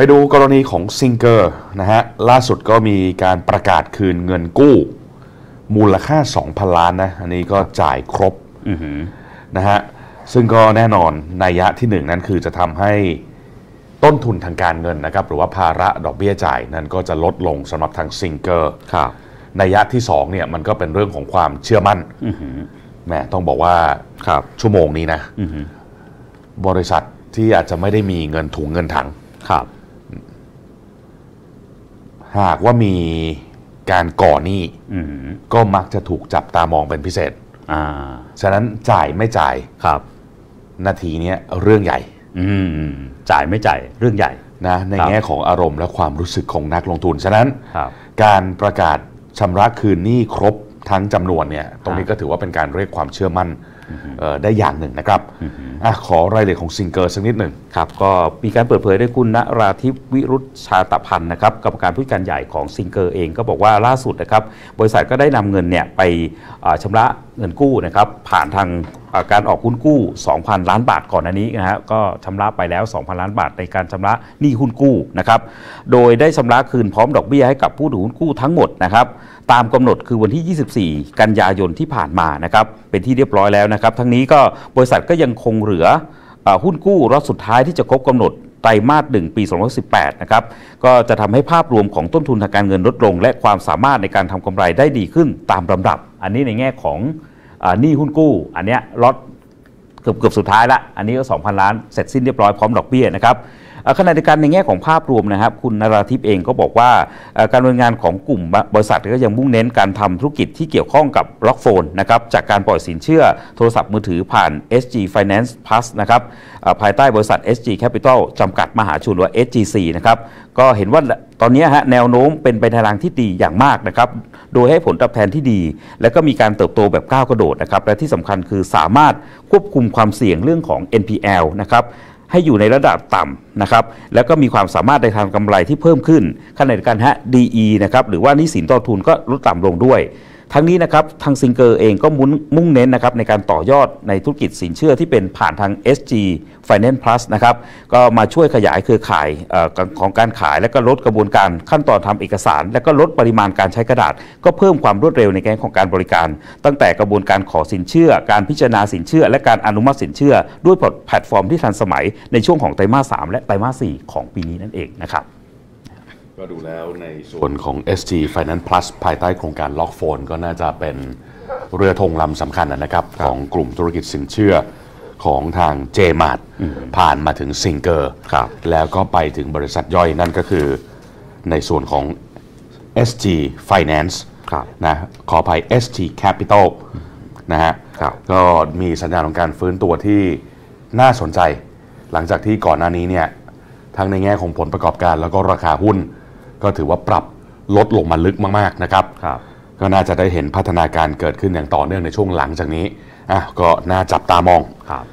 ไปดูกรณีของซิงเกอร์นะฮะล่าสุดก็มีการประกาศคืนเงินกู้ มูลค่า 2,000 ล้านนะอันนี้ก็จ่ายครบอือหือนะฮะซึ่งก็แน่นอนนัยยะที่หนึ่งนั้นคือจะทำให้ต้นทุนทางการเงินนะครับ หรือว่าภาระดอกเบี้ยจ่ายนั้นก็จะลดลงสำหรับทางซิงเกอร์ครับนัยยะที่สองเนี่ยมันก็เป็นเรื่องของความเชื่อมั่นอือหือแหมต้องบอกว่าครับชั่วโมงนี้นะอือหือบริษัทที่อาจจะไม่ได้มีเงินถุงเงินถังครับ หากว่ามีการก่อหนี้อือหือก็มักจะถูกจับตามองเป็นพิเศษอ่าฉะนั้นจ่ายไม่จ่ายครับ นาทีเนี้ยเรื่องใหญ่อืมจ่ายไม่จ่ายเรื่องใหญ่นะในครับแง่ของอารมณ์และความรู้สึกของนักลงทุน ฉะนั้นครับการประกาศชำระคืนหนี้ครบ ทั้งจำนวนเนี่ยตรงนี้ก็ถือว่าเป็นการเรียกความเชื่อมั่นเอ่อได้อย่างหนึ่งนะครับอะขอรายละเอียดของซิงเกอร์สักนิดหนึ่งครับก็มีการเปิดเผยโดยคุณณราธิปวิรุธชาตพันธ์นะครับกรรมการผู้จัดการใหญ่ของซิงเกอร์เองก็บอกว่าล่าสุดนะครับบริษัทก็ได้นำเงินเนี่ยไปอ่าชำระเงินกู้นะครับผ่านทางอ่าการออกหุ้นกู้ 2,000 ล้านบาทก่อนอันนี้นะฮะก็ชำระไปแล้ว 2,000 ล้านบาทในการชำระหนี้หุ้นกู้นะครับโดยได้ชำระคืนพร้อมดอกเบี้ยให้กับผู้ถือหุ้นกู้ทั้งหมดนะครับตามกำหนดคือวันที่ 24 กันยายนที่ผ่านมานะครับเป็นที่เรียบร้อยแล้วนะครับ ทั้งนี้ก็บริษัทก็ยังคงเหลืออหุ้นกู้รอบสุดท้ายที่จะครบกำหนดไตรมาสหนึ่งปี 2018 นะครับ ก็จะทำให้ภาพรวมของต้นทุนทางการเงินลดลง และความสามารถในการทำกำไรได้ดีขึ้นตามลำดับ อันนี้ในแง่ของ หนี้หุ้นกู้ อันเนี้ยล็อตเกือบเกือบสุดท้ายละ อันนี้ก็ 2,000 ล้านเสร็จสิ้นเรียบร้อยพร้อมดอกเบี้ยนะครับขณะเดียวกันในแง่ของภาพรวมนะครับ คุณนราธิปเองก็บอกว่าการดำเนินงานของกลุ่มบริษัทก็ยังมุ่งเน้นการทำธุรกิจที่เกี่ยวข้องกับบล็อกโฟนนะครับจากการปล่อยสินเชื่อโทรศัพท์มือถือผ่าน SG Finance Plus นะครับภายใต้บริษัท SG Capital จำกัดมหาชนหรือ SGC นะครับก็เห็นว่า ตอนนี้ฮะแนวโน้มเป็นไปในทางที่ดีอย่างมากนะครับ โดยให้ผลตอบแทนที่ดี และก็มีการเติบโตแบบก้าวกระโดดนะครับ และที่สำคัญคือสามารถควบคุมความเสี่ยงเรื่องของ NPL นะครับให้อยู่ในระดับต่ำนะครับ แล้วก็มีความสามารถในทางกำไรที่เพิ่มขึ้นขณะเดียวกันฮะ DE นะครับ หรือว่านี้สินต่อทุนก็ลดต่ำลงด้วย ทั้งนี้นะครับทางซิงเกอร์เองก็มุ่งมุ่งเน้นนะครับในการต่อยอดในธุรกิจสินเชื่อที่เป็นผ่านทาง SG Finance Plus นะครับก็มาช่วยขยายเครือข่ายอของการขายและก็ลดกระบวนการขั้นตอนทำเอกสาร และก็ลดปริมาณการใช้กระดาษ ก็เพิ่มความรวดเร็วในแง่ของการบริการ ตั้งแต่กระบวนการขอสินเชื่อ การพิจารณาสินเชื่อ และการอนุมัติสินเชื่อ ด้วยแพลตฟอร์มที่ทันสมัยในช่วงของไตรมาส3และไตรมาส4ของปีนี้นั่นเองนะครับ ก็ดูแล้วในส่วนของ SG Finance Plus ภายใต้โครงการ Lock Phone ก็น่าจะเป็นเรือธงลำสำคัญนะครับ ของกลุ่มธุรกิจสินเชื่อของทาง j m a r t ผ่านมาถึงซิงเกอร์ครับแล้วก็ไปถึงบริษัทย่อยนั่นก็คือในส่วนของ SG Finance ครับนะขออภัย SG Capital นะฮะครับก็มีสัญญาณของการฟื้นตัวที่น่าสนใจ หลังจากที่ก่อนหน้านี้เนี่ยทั้งในแง่ของผลประกอบการแล้วก็ราคาหุ้น ก็ถือว่าปรับลดลงมาลึกมากๆนะครับครับก็น่าจะได้เห็นพัฒนาการเกิดขึ้นอย่างต่อเนื่องในช่วงหลังจากนี้อะก็น่าจับตามองครับ